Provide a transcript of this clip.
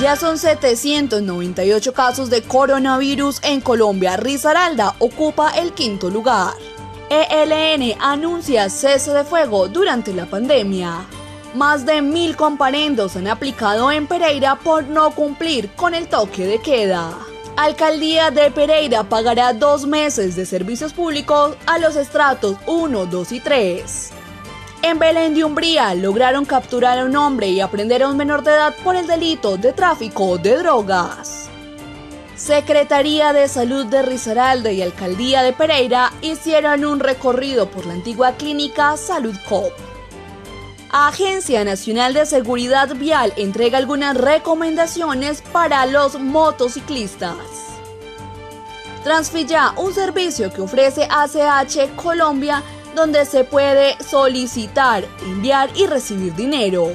Ya son 798 casos de coronavirus en Colombia. Risaralda ocupa el quinto lugar. ELN anuncia cese de fuego durante la pandemia. Más de mil comparendos han aplicado en Pereira por no cumplir con el toque de queda. Alcaldía de Pereira pagará dos meses de servicios públicos a los estratos 1, 2 y 3. En Belén de Umbría lograron capturar a un hombre y aprender a un menor de edad por el delito de tráfico de drogas. Secretaría de Salud de Risaralda y Alcaldía de Pereira hicieron un recorrido por la antigua clínica Salud Cop. Agencia Nacional de Seguridad Vial entrega algunas recomendaciones para los motociclistas. Transfilla, un servicio que ofrece ACH Colombia donde se puede solicitar, enviar y recibir dinero.